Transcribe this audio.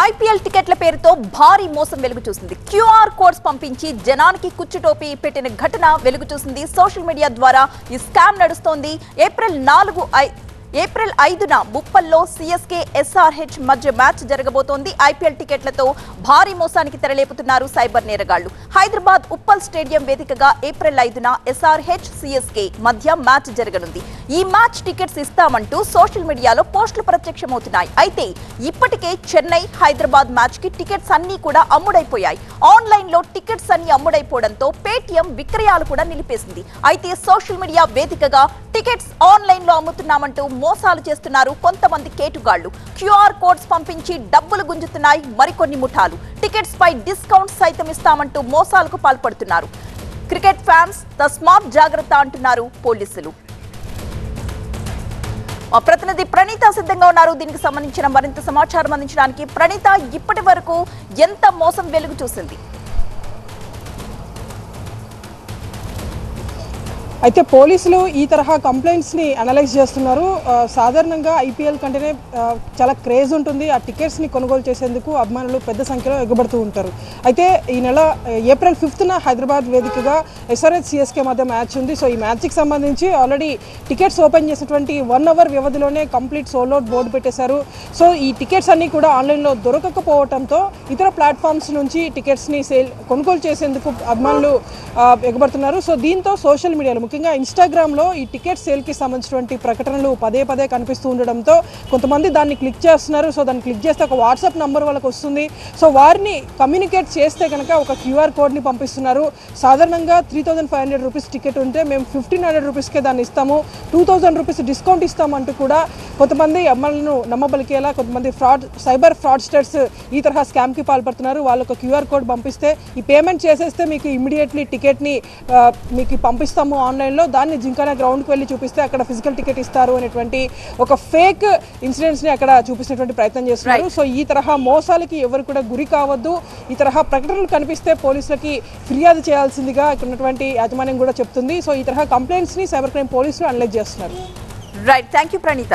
IPL టికెట్ల పేరుతో భారీ మోసం వెలుగు చూసింది. క్యూఆర్ కోడ్స్ పంపించి జనానికి కుచ్చుటోపీ పెట్టిన ఘటన వెలుగు చూసింది. సోషల్ మీడియా ద్వారా ఈ స్కామ్ నడుస్తోంది. ఏప్రిల్ నాలుగు ఐ- ఏప్రిల్ ఐదున ముప్పల్లో సిఎస్కే ఎస్ఆర్హెచ్ మధ్య మ్యాచ్ జరగబోతోంది. ఐపీఎల్ టికెట్లతో భారీ మోసానికి తెరలేపుతున్నారు సైబర్ నేరగాళ్ళు. హైదరాబాద్ ఉప్పల్ స్టేడియం వేదికగా ఏప్రిల్ ఐదున ఎస్ఆర్హెచ్ సిఎస్కే మధ్య మ్యాచ్ జరగనుంది. ఈ మ్యాచ్ టికెట్స్ ఇస్తామంటూ సోషల్ మీడియాలో పోస్టులు ప్రత్యక్షమవుతున్నాయి. అయితే ఇప్పటికే చెన్నై హైదరాబాద్ మ్యాచ్కి టికెట్స్ అన్ని కూడా అమ్ముడైపోయాయి. ఆన్లైన్లో టికెట్స్ అన్ని అమ్ముడైపోవడంతో పేటీఎం విక్రయాలు కూడా నిలిపేసింది. అయితే సోషల్ మీడియా వేదికగా టికెట్స్ ఆన్లైన్లో అమ్ముతున్నామంటూ మోసాలు చేస్తున్నారు కొంతమంది కేటుగాళ్ళు క్యూఆర్ కోడ్స్ పంపించి డబ్బులు గుంజుతున్నాయి మరికొన్ని ముఠాలు. టికెట్స్ పై డిస్కౌంట్ సైతం ఇస్తామంటూ మోసాలకు పాల్పడుతున్నారు. క్రికెట్ ఫ్యాన్స్ తస్మాత్ జాగ్రత్త అంటున్నారు పోలీసులు. మా ప్రతినిధి ప్రణీత సిద్ధంగా ఉన్నారు. దీనికి సంబంధించిన మరింత సమాచారం అందించడానికి ప్రణీత ఇప్పటి వరకు ఎంత మోసం వెలుగు చూసింది? అయితే పోలీసులు ఈ తరహా కంప్లైంట్స్ని అనలైజ్ చేస్తున్నారు. సాధారణంగా ఐపీఎల్ కంటేనే చాలా క్రేజ్ ఉంటుంది. ఆ టికెట్స్ని కొనుగోలు చేసేందుకు అభిమానులు పెద్ద సంఖ్యలో ఎగబడుతూ ఉంటారు. అయితే ఈ నెల ఏప్రిల్ ఫిఫ్త్న హైదరాబాద్ వేదికగా ఎస్ఆర్హెచ్ సిఎస్కే మధ్య మ్యాచ్ ఉంది. సో ఈ మ్యాచ్కి సంబంధించి ఆల్రెడీ టికెట్స్ ఓపెన్ చేసినటువంటి వన్ అవర్ వ్యవధిలోనే కంప్లీట్ సోల్అవుట్ బోర్డు పెట్టేశారు. సో ఈ టికెట్స్ అన్నీ కూడా ఆన్లైన్లో దొరకకపోవడంతో ఇతర ప్లాట్ఫామ్స్ నుంచి టికెట్స్ని సేల్ కొనుగోలు చేసేందుకు అభిమానులు ఎగబడుతున్నారు. సో దీంతో సోషల్ మీడియాలో ముఖ్యంగా ఇన్స్టాగ్రామ్లో ఈ టికెట్ సేల్కి సంబంధించినటువంటి ప్రకటనలు పదే పదే కనిపిస్తూ ఉండడంతో కొంతమంది దాన్ని క్లిక్ చేస్తున్నారు. సో దాన్ని క్లిక్ చేస్తే ఒక వాట్సాప్ నంబర్ వాళ్ళకి వస్తుంది. సో వారిని కమ్యూనికేట్ చేస్తే కనుక ఒక క్యూఆర్ కోడ్ని పంపిస్తున్నారు. సాధారణంగా three thousand five hundred rupees ticket ఉంటే మేము ఫిఫ్టీన్ హండ్రెడ్ రూపీస్కే దాన్ని ఇస్తాము. టూ థౌజండ్ రూపీస్ డిస్కౌంట్ ఇస్తామంటూ కూడా కొంతమంది అమ్మలను నమ్మబలికేలా కొంతమంది ఫ్రాడ్ సైబర్ ఫ్రాడ్స్టర్స్ ఈ తరహా స్కామ్కి పాల్పడుతున్నారు. వాళ్ళు ఒక క్యూఆర్ కోడ్ పంపిస్తే ఈ పేమెంట్ చేసేస్తే మీకు ఇమీడియట్లీ టికెట్ని మీకు పంపిస్తాము ఆన్లైన్ ఆన్లైన్లో దాన్ని జింకానా గ్రౌండ్కి వెళ్ళి చూపిస్తే అక్కడ ఫిజికల్ టికెట్ ఇస్తారు అనేటువంటి ఒక ఫేక్ ఇన్సిడెంట్స్ని అక్కడ చూపించినటువంటి ప్రయత్నం చేస్తున్నారు. సో ఈ తరహా మోసాలకి ఎవరు కూడా గురి కావద్దు. ఈ తరహా ప్రకటనలు కనిపిస్తే పోలీసులకి ఫిర్యాదు చేయాల్సిందిగా ఇక్కడ ఉన్నటువంటి యాజమాన్యం కూడా చెప్తుంది. సో ఈ తరహా కంప్లైంట్స్ని సైబర్ క్రైమ్ పోలీసులు అనలైజ్ చేస్తున్నారు. Right thank you Praneeta